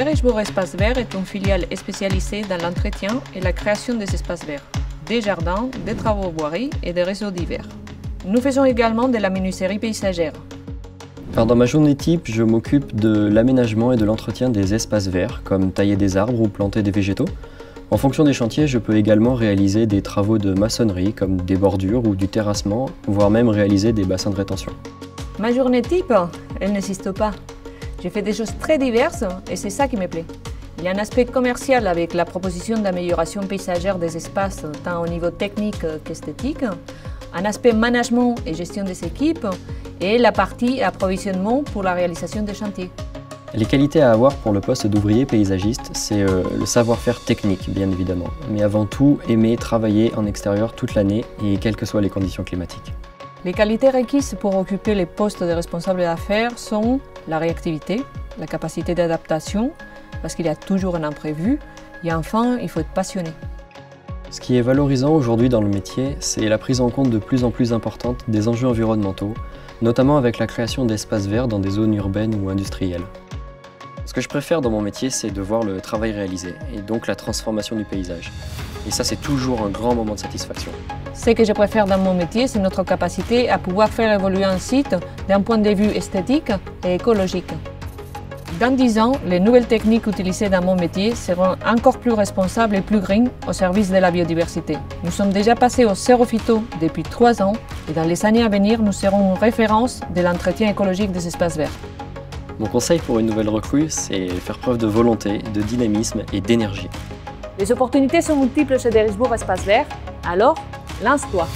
Derisbourg Espace Vert est une filiale spécialisée dans l'entretien et la création des espaces verts, des jardins, des travaux voiries et des réseaux divers. Nous faisons également de la menuiserie paysagère. dans ma journée type, je m'occupe de l'aménagement et de l'entretien des espaces verts, comme tailler des arbres ou planter des végétaux. En fonction des chantiers, je peux également réaliser des travaux de maçonnerie, comme des bordures ou du terrassement, voire même réaliser des bassins de rétention. Ma journée type, elle n'existe pas. Je fais des choses très diverses et c'est ça qui me plaît. Il y a un aspect commercial avec la proposition d'amélioration paysagère des espaces, tant au niveau technique qu'esthétique, un aspect management et gestion des équipes, et la partie approvisionnement pour la réalisation des chantiers. Les qualités à avoir pour le poste d'ouvrier paysagiste, c'est euh, le savoir-faire technique, bien évidemment, mais avant tout, aimer travailler en extérieur toute l'année et quelles que soient les conditions climatiques. Les qualités requises pour occuper les postes de responsable d'affaires sont la réactivité, la capacité d'adaptation, parce qu'il y a toujours un imprévu, et enfin, il faut être passionné. Ce qui est valorisant aujourd'hui dans le métier, c'est la prise en compte de plus en plus importante des enjeux environnementaux, notamment avec la création d'espaces verts dans des zones urbaines ou industrielles. Ce que je préfère dans mon métier, c'est de voir le travail réalisé, et donc la transformation du paysage. Et ça, c'est toujours un grand moment de satisfaction. Ce que je préfère dans mon métier, c'est notre capacité à pouvoir faire évoluer un site d'un point de vue esthétique et écologique. Dans 10 ans, les nouvelles techniques utilisées dans mon métier seront encore plus responsables et plus green au service de la biodiversité. Nous sommes déjà passés au zéro phyto depuis 3 ans et dans les années à venir, nous serons une référence de l'entretien écologique des espaces verts. Mon conseil pour une nouvelle recrue, c'est faire preuve de volonté, de dynamisme et d'énergie. Les opportunités sont multiples chez Derisbourg Espace Vert, alors lance-toi